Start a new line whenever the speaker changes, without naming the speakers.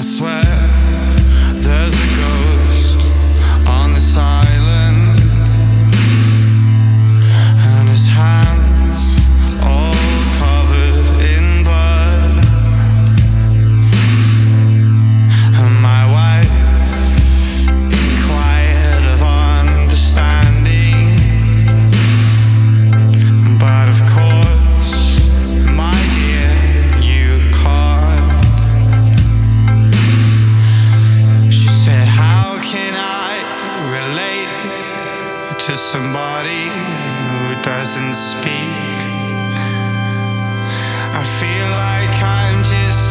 I swear somebody who doesn't speak. I feel like I'm just.